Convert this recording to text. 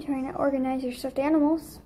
trying to organize your stuffed animals.